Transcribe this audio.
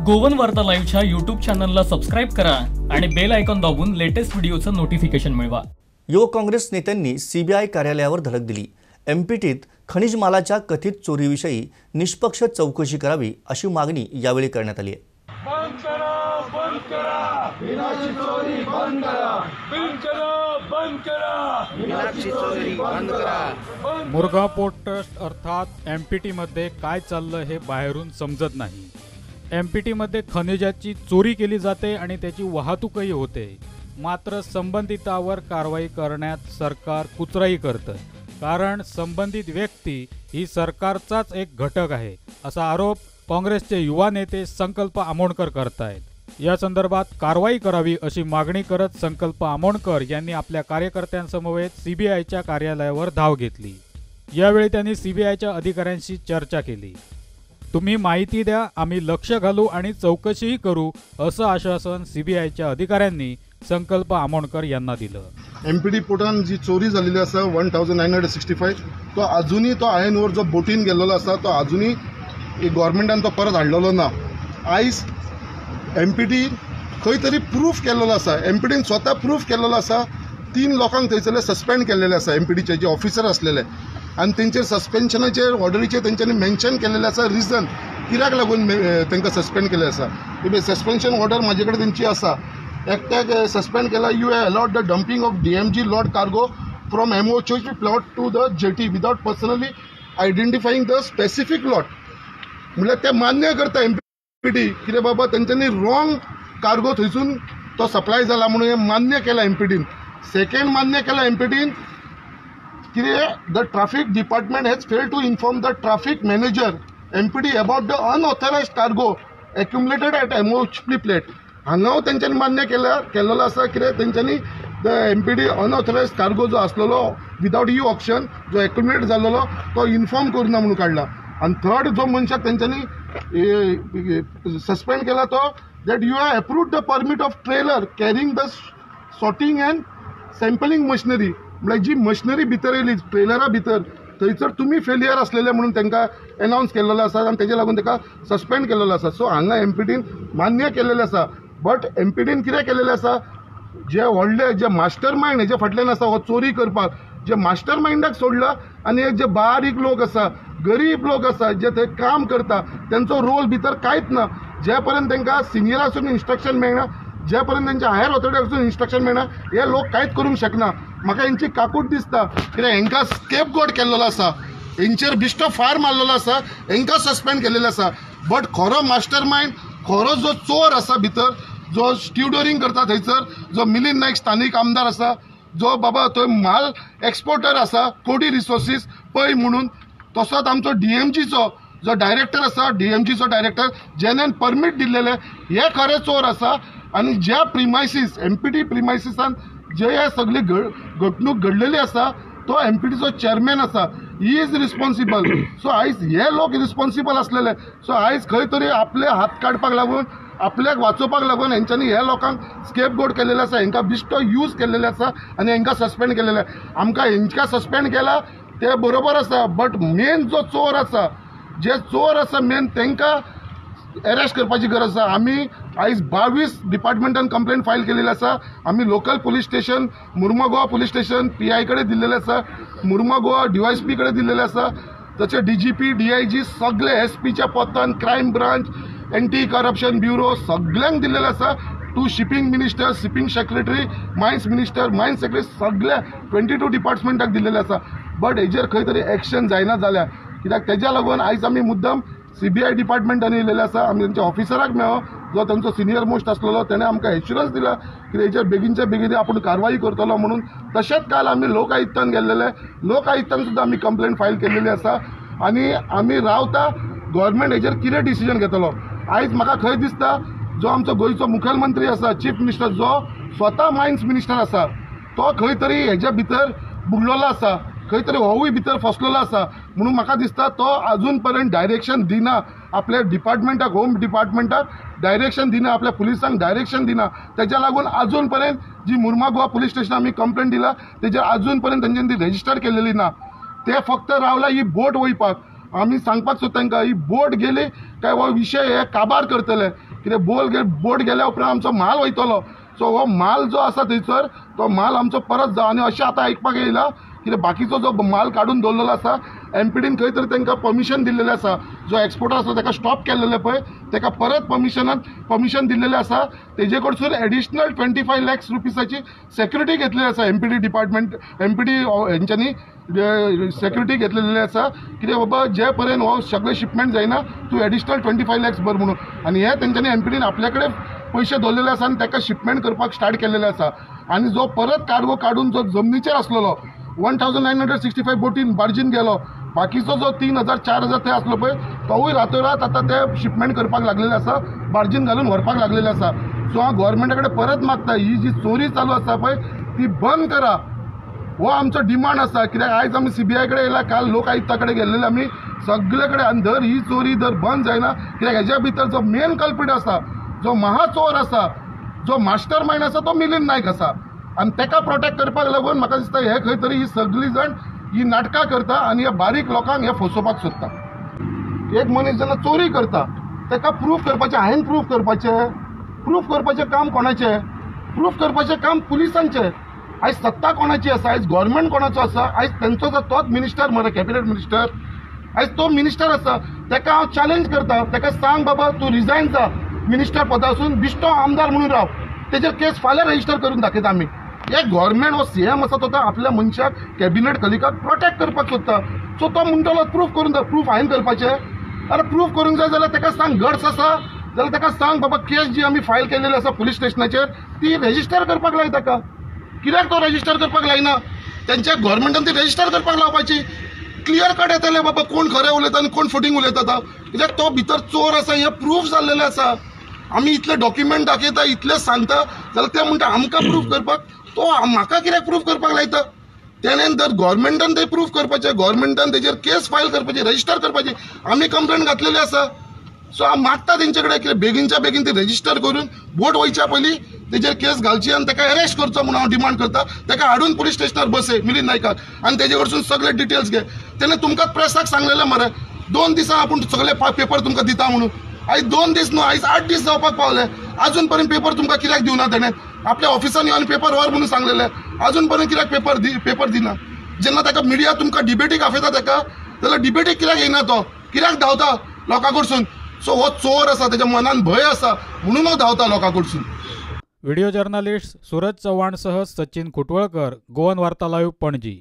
Goan वार्ता लाईव्हच्या YouTube चॅनलला सबस्क्राईब करा आणि बेल आयकॉन दाबून लेटेस्ट व्हिडिओचं नोटिफिकेशन मिळवा. युवक काँग्रेस नेत्यांनी सीबीआय कार्यालयावर धडक दिली. एमपीटीत खनिज मालाच्या कथित चोरीविषयी निष्पक्ष चौकशी करावी अशी मागणी यावेळी करण्यात आली आहे. बंद करा बंद करा. विनाची चोरी बंद करा. बंद करा बंद करा. मीनाक्षी चौधरी बंद करा. मुरगा पोर्ट ट्रस्ट अर्थात एम पी टीमध्ये काय चाललं हे बाहेरून समजत नाही. एम पी टीमध्ये खनिजाची चोरी केली जाते आणि त्याची वाहतूकही होते. मात्र संबंधितावर कारवाई करण्यात सरकार कुचराई करतं कारण संबंधित व्यक्ती ही सरकारचाच एक घटक आहे असा आरोप काँग्रेसचे युवा नेते संकल्प आमोणकर करतायत. या संदर्भात कारवाई करावी अशी मागणी करत संकल्प आमोणकर यांनी आपल्या कार्यकर्त्यांसमवेत सीबीआयच्या कार्यालयावर धाव घेतली. यावेळी त्यांनी सीबीआयच्या अधिकाऱ्यांशी चर्चा केली. तुम्ही माहिती द्या आम्ही लक्ष घालू आणि चौकशीही करू असं आश्वासन सीबीआयच्या अधिकाऱ्यांनी संकल्प आमोणकर यांना दिलं. एम पी डी जी चोरी झालेली आसा one thousand nine hundred sixty five तो अजूनही तो आयनवर जो बोटीन गेल्लो आसा तो अजूनही गोवोरमेंटान तो परत हाडलेलो ना. आयज एम पी खंय तरी प्रूफ केलेलो आसा एम पी स्वता प्रूफ केल्लो आसा तीन लोकांक थंयसरले सस्पेंड केल्लेले आसा एम पी जे ऑफिसर असलेले. आनी तेंचेर सस्पेन्शनाचेर ऑर्डरीचेर त्यांच्यानी मेन्शन केल्लेले आसा रिजन कित्याक लागून मे- तांकां सस्पेंड केले आसा इबे सस्पेन्शन ऑर्डर म्हाजे कडेन तेंची आसा एकट्याक सस्पेंड केला you have allot the dumping of D M G load cargo from M O plot to the jetty without personally identifying the specific lot म्हळ्यार ते मान्य करता एम पी टी कितें बाबा तेंच्यांनी रॉंग कार्गो थंयसून तो सप्लाय जाला म्हणून हें मान्य केला एम पी टीन सेकंड मान्य केला एम पी टीन कितें the traffic department has fail to inform the traffic manager M P about the unauthorised cargo accumulated at MOHP plate हांगा तेंच्यांनी मान्य केला केलेलो आसा कितें तेंच्यांनी the M P unauthorised cargo जो आसलेलो विदावट यू ऑप्शन जो एक्युमुलेट जाल्लो तो इन्फॉर्म करुना म्हणून काडला आनी थर्ड जो मनशाक तेंच्यांनी सस्पेंड केला तो that you have approved the permit of trailer carrying the sorting and sampling machinery म्हळ्यार जी मशिनरी भितर येयली ट्रेलरा भितर थंयसर तुमी फेलियर असलेले म्हणून तांकां एनावन्स केलेलो आसा आनी तेजे लागून ताका सस्पेंड केलेलो आसा सो हांगा एम पी मान्य केलेलें आसा बट एम पी कितें केलेलें आसा जे व्हडले जे मास्टर मायंड हेजे फाटल्यान आसा हो चोरी करपाक. जे मास्टर मायंडाक सोडला आनी एक जे बारीक लोक आसा गरीब लोक आसा जे थंय काम करता तेंचो रोल भितर कांयच ना जे पर्यंत तांकां सिनियरासून इन्स्ट्रक्शन मेळना जे पर्यंत हायर ऑथॉरिटीसून इन्स्ट्रक्शन मेळना हे लोक कांयच करूंक शकना म्हाका हेंची काकूट दिसता. कित्याक हेंकां स्केप गोट केल्लो आसा हेंचेर बिश्टो फार मारलेलो आसा हेंकां सस्पेंड केलेलो आसा बट खरो मास्टर मायंड खरो जो चोर आसा भितर जो स्ट्युडरिंग करता थंयसर जो मिलिंद नायक स्थानीक आमदार आसा जो बाबा थंय माल एक्सपोर्टर आसा कोडी रिसोर्सीस पळय म्हणून तसोच आमचो डी एम जीचो जो डायरेक्टर आसा डी एम जीचो डायरेक्टर जेणेन परमीट दिल्लेले हे खरे चोर आसा आनी ज्या प्रिमायसीस एम पी टी प्रिमायसिसान जे हे सगळी घड घडणूक घडलेली आसा तो एम पी टीचो चेअरमॅन आसा ही इज रिस्पॉन्सिबल सो आयज हे लोक रिस्पॉन्सिबल असलेले. सो आयज खंय तरी आपले हात काडपाक लागून आपल्याक वाचोवपाक लागून हेंच्यांनी हे लोकांक स्केप गोड केलेले आसा हेंकां बिश्टो यूज केलेले आसा आनी हेंकां सस्पेंड केलेले आमकां हेंकां सस्पेंड केला ते बरोबर आसा बट मेन जो चोर आसा जे चोर आसा मेन तांकां अरेस्ट करपाची गरज आसा आमी आयज बावीस डिपार्टमेंटान कंप्लेन फायल केलेली आसा आमी local police station Mormugao Goa police station P I कडेन दिल्लेलें आसा मुर्मा गोवा पी कडेन दिल्लेलें आसा तशें D G P D I G सगळे एस पीच्या पोतान crime branch anti corruption bureau सगळ्यांक दिल्लेले आसा to shipping minister shipping secretary mines minister mines secretary सगळ्या ट्वेंटी टू डिपार्टमेंटाक दिल्लेलें आसा बट हेजेर खंय तरी एक्शन जायना जाल्यार कित्याक तेज्या लागून आयज आमी मुद्दम सीबीआय डिपार्टमेंटान येयलेले आसा आमी तेंच्या ऑफिसराक मेळ्ळो जो तांचो सिनियर मोस्ट आसलेलो तेणें आमकां एश्युरन्स दिला की हेचेर बेगीनच्या बेगीन आपूण कारवाई करतलो म्हणून. तशेंच काल आमी लोक आयुक्तान गेल्लेले लोक आयुक्तान सुद्दां आमी कंप्लेन फायल केल्लेली आसा आनी आमी रावता गोवोरमेंट हेचेर कितें डिसिजन घेतलो. आयज म्हाका खंय दिसता जो आमचो गोंयचो मुखेलमंत्री आसा चीफ मिनिस्टर जो स्वता मायन्स मिनिस्टर आसा तो खंय तरी हेच्या भितर बुडलेलो आसा खंय तरी होवूय भितर फसलेलो आसा म्हणून म्हाका दिसता तो अजून पर्यंत डायरेक्शन दिना. आपल्या डिपार्टमेंटाक होम डिपार्टमेंटाक डायरेक्शन दिना. आपल्या पुलिसांक डायरेक्शन दिना. तेच्या लागून अजून पर्यंत जी मुर्मा गोवा पुलीस स्टेशन आमी कंप्लेन दिला तेजेर अजून पर्यंत तेंच्यांनी ती रेजिस्टर केलेली ना. ते फक्त रावला ही बोट वयपाक आमी सांगपाक सोदता तांकां ही बोट गेली काय हो विशय हे काबार करतले. कितें बोल गे बोट गेल्या उपरांत आमचो माल वयतलो सो हो माल जो आसा थंयसर तो माल आमचो परत जावं आनी अशें आतां आयकपाक येयला कित्याक बाकीचो जो माल काडून दवरलेलो आसा एम पी डीन खंय तरी तांकां परमिशन दिल्लेलें आसा जो एक्सपोर्टर आसा ताका स्टॉप केल्लेले पळय ताका परत परमिशनान पर्मिशन दिल्लेलें आसा तेजे कडसून एडिशनल ट्वेंटी फाय लॅक्स रुपिसाची सेक्युरिटी घेतलेली आसा M P D department M P D हेंच्यांनी security घेतलेली आसा कित्याक बाबा जे पर्यंत हो सगळें शिपमेंट जायना तूं एडिशनल ट्वेंटी फाय लॅक्स भर म्हणून. आनी हे तेंच्यांनी एम पी डीन आपल्या कडेन पयशे दवरलेले आसा आनी ताका शिपमेंट करपाक स्टार्ट केलेले आसा आनी जो परत कार्गो काडून जो जमनीचेर आसलेलो one thousand nine hundred sixty five बोटीन बार्जीन गेलो. बाकीचो जो तीन हजार चार हजार थंय आसलो पळय तोवूय रातोरात आतां ते शिपमेंट करपाक लागलेले आसा बार्जीन घालून व्हरपाक लागलेले आसा सो हांव गोवोरमेंटा कडेन परत मागता ही जी चोरी चालू आसा पळय ती बंद करा. हो आमचो डिमांड आसा कित्याक आयज आमी सीबीआय कडेन येयला काल लोक आयुक्ता कडेन गेल्लेले आमी सगळे कडेन आनी धर ही चोरी धर बंद जायना कित्याक हेज्या भितर जो मेन कल्पीट आसा जो महाचोर आसा जो मास्टर मायंड आसा तो मिलिंद नायक आसा आनी तेका प्रोटेक्ट करपाक लागून म्हाका दिसता हे खंय तरी ही सगळी जाण ही नाटकां करता आनी ह्या बारीक लोकांक हे फसोवपाक सोदता. एक मनीस जेन्ना चोरी करता ताका प्रूफ करपाचें हांवें प्रूफ करपाचें प्रूफ करपाचें काम कोणाचें? प्रूफ करपाचें काम पुलिसांचें. आयज सत्ता कोणाची आसा आयज गोवोरमेंट कोणाचो आसा आयज तेंचो जो तोच मिनिस्टर मरे कॅबिनेट मिनिस्टर आयज तो मिनिस्टर आसा ताका हांव चॅलेंज करता. ताका सांग बाबा तूं रिजायन जा. मिनिस्टर पदासून बिश्टो आमदार म्हणून राव. तेजेर केस फाल्यां रजिस्टर करून दाखयता आमी हे गोवोरमेंट हो सीएम आसा तो तो आपल्या मनशाक कॅबिनेट कलिकाक प्रोटेक्ट करपाक सोदता सो तो म्हणटलो प्रूफ करून प्रूफ हांवें करपाचें आरे प्रूफ करूंक जाय जाल्यार ताका सांग गट्स आसा जाल्यार ताका सांग बाबा केस जी आमी फायल केलेली आसा पुलीस स्टेशनाचेर ती रेजिस्टर करपाक लाय ताका कित्याक तो रेजिस्टर करपाक लायना तेंच्या गोवोरमेंटान ती रेजिस्टर करपाक लावपाची. क्लियर कट येतले बाबा कोण खरें उलयता आनी कोण फुटींग उलयता म्हणजे तो कित्याक तो भितर चोर आसा हे प्रूफ जाल्लेले आसा आमी इतले डॉक्युमेंट दाखयता इतले सांगता जाल्यार ते म्हणटा आमकां प्रूफ करपाक तो म्हाका कित्याक प्रूफ करपाक लायता? तेणेन जर गोवोरमेंटान ते प्रूफ करपाचें गोवोरमेंटान तेजेर केस फायल करपाची रजिस्टर करपाची. आमी कंप्लेंट घातलेली आसा. सो हांव मागता तेंचे कडेन कितें बेगीनच्या बेगीन ती रजिस्टर करून बोट वयच्या पयलीं तेजेर केस घालची आनी ताका अरेस्ट करचो म्हणून हांव डिमांड करता. ताका हाडून पुलीस स्टेशनार बसय मिलिंद नायकाक आनी तेजे कडसून सगळे डिटेल्स घे. तेणें तुमकां प्रेसाक सांगलेलें मरे. दोन दिसां आपूण सगळे पेपर तुमकां दिता म्हणून. आयज दोन दीस न्हू आयज आठ दीस जावपाक पावले. अजून पर्यंत पेपर तुमकां कित्याक दिवना तेणें आपल्या ऑफिसान येवन पेपर व्हर म्हणून सांगलेले अजून पर्यंत कित्याक पेपर दी पेपर दिना. जेन्ना ताका मिडिया तुमकां डिबेटीक आफयता ताका जाल्यार डिबेटीक कित्याक येयना तो. कित्याक धांवता लोकां कडसून सो हो चोर आसा तेच्या मनान भंय आसा म्हणून हो धांवता लोकां कडसून व्हिडिओ जर्नलिस्ट सूरज चव्हाणसह सचिन खुटवळकर गोवन वार्ता लाईव्ह पणजी.